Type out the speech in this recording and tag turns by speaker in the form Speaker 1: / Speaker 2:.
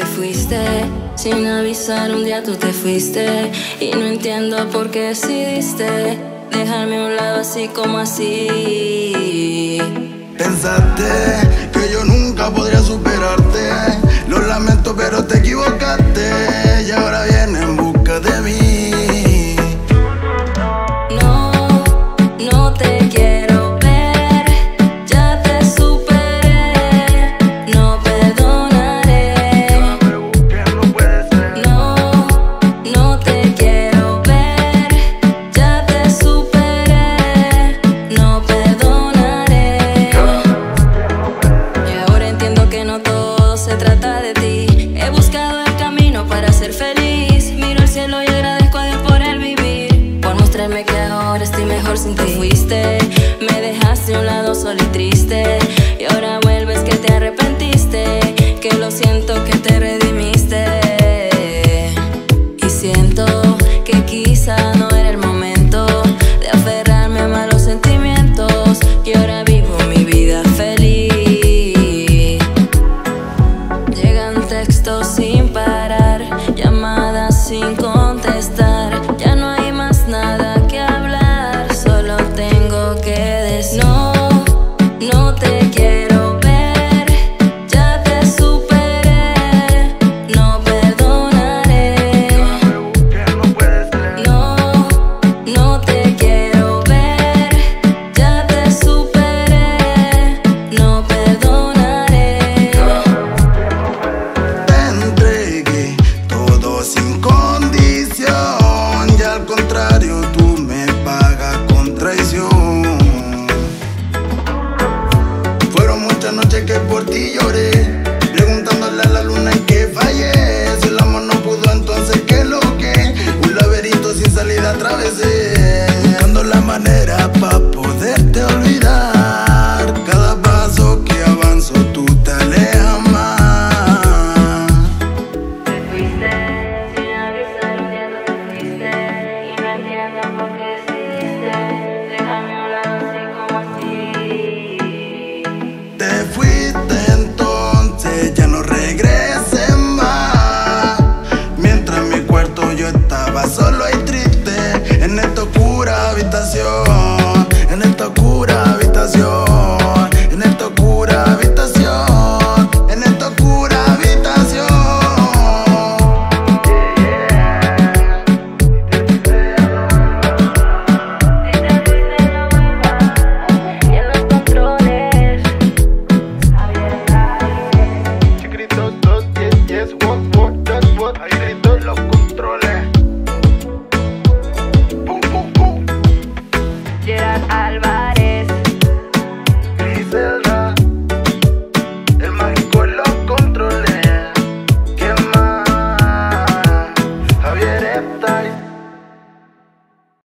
Speaker 1: fuiste. Sin avisar un día tú te fuiste. Y no entiendo por qué decidiste dejarme a un lado así como así.
Speaker 2: Pensaste que yo nunca podría superarte. Lo lamento, pero te equivocaste.
Speaker 1: Mostrarme que ahora estoy mejor sin ti. Fuiste, me dejaste a un lado solo y triste. Y ahora vuelves que te arrepentiste. Que lo siento que te redimiste. Y siento que quizá no era el momento de aferrarme a malos sentimientos. Y ahora vivo mi vida feliz. Llegan textos sin
Speaker 2: Noches que por ti lloré. survive.